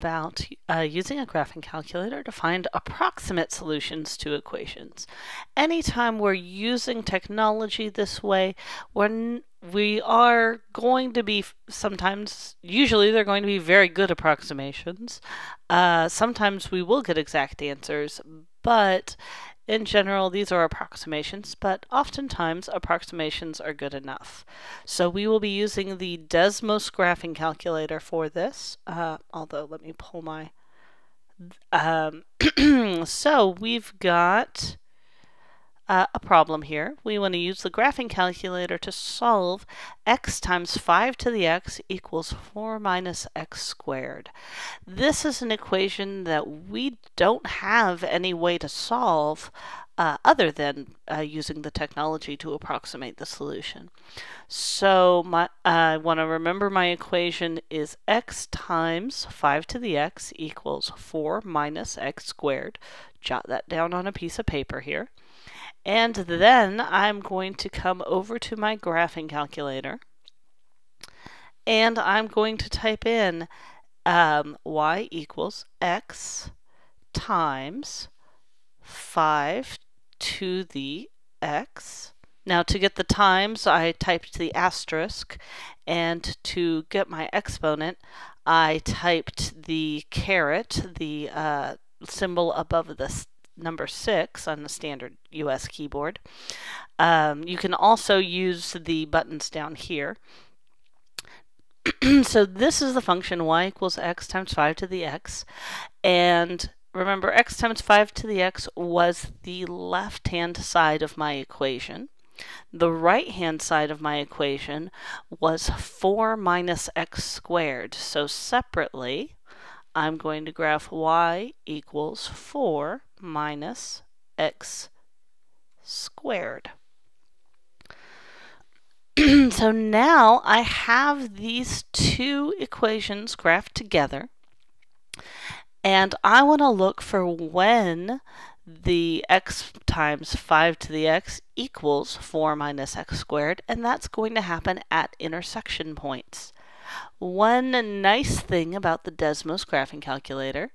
about uh, using a graphing calculator to find approximate solutions to equations. Anytime we're using technology this way, we're we are going to be sometimes, usually they're going to be very good approximations. Uh, sometimes we will get exact answers, but in general, these are approximations, but oftentimes approximations are good enough. So we will be using the Desmos graphing calculator for this, uh, although let me pull my... Um, so we've got uh, a problem here. We want to use the graphing calculator to solve x times 5 to the x equals 4 minus x squared. This is an equation that we don't have any way to solve uh, other than uh, using the technology to approximate the solution. So my, I want to remember my equation is x times 5 to the x equals 4 minus x squared. Jot that down on a piece of paper here. And then I'm going to come over to my graphing calculator and I'm going to type in um, y equals x times 5 to the x. Now to get the times, I typed the asterisk, and to get my exponent, I typed the caret, the uh, symbol above the number six on the standard US keyboard. Um, you can also use the buttons down here. so this is the function y equals x times 5 to the x. And remember, x times 5 to the x was the left-hand side of my equation. The right-hand side of my equation was 4 minus x squared. So separately, I'm going to graph y equals 4 minus x squared. so now I have these two equations graphed together and I want to look for when the x times 5 to the x equals 4 minus x squared and that's going to happen at intersection points. One nice thing about the Desmos graphing calculator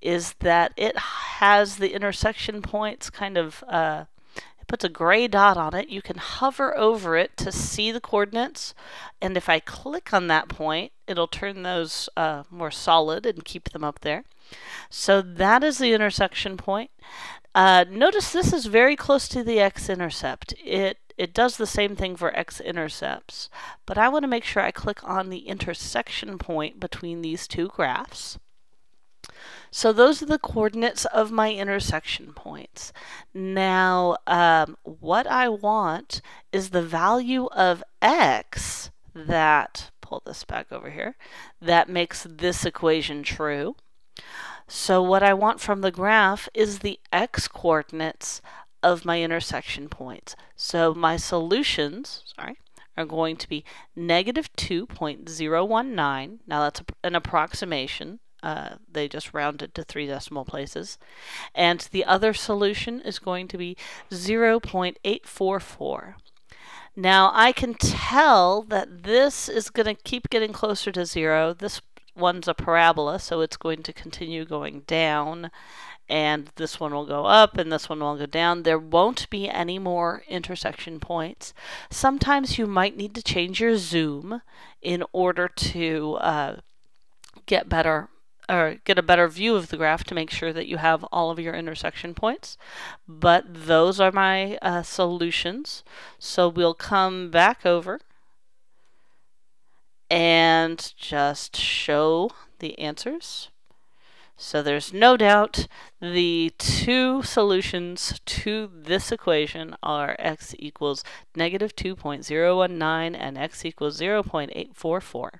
is that it has the intersection points kind of, uh, it puts a gray dot on it. You can hover over it to see the coordinates. And if I click on that point, it'll turn those uh, more solid and keep them up there. So that is the intersection point. Uh, notice this is very close to the x-intercept. It it does the same thing for x-intercepts, but I want to make sure I click on the intersection point between these two graphs. So those are the coordinates of my intersection points. Now, um, what I want is the value of x that, pull this back over here, that makes this equation true. So what I want from the graph is the x coordinates of my intersection points. So my solutions, sorry, are going to be negative 2.019. Now that's an approximation. Uh, they just rounded to three decimal places. And the other solution is going to be 0.844. Now I can tell that this is going to keep getting closer to zero. This one's a parabola, so it's going to continue going down and this one will go up and this one will go down. There won't be any more intersection points. Sometimes you might need to change your zoom in order to uh, get better or get a better view of the graph to make sure that you have all of your intersection points. But those are my uh, solutions. So we'll come back over and just show the answers. So there's no doubt the two solutions to this equation are x equals negative 2.019 and x equals 0.844.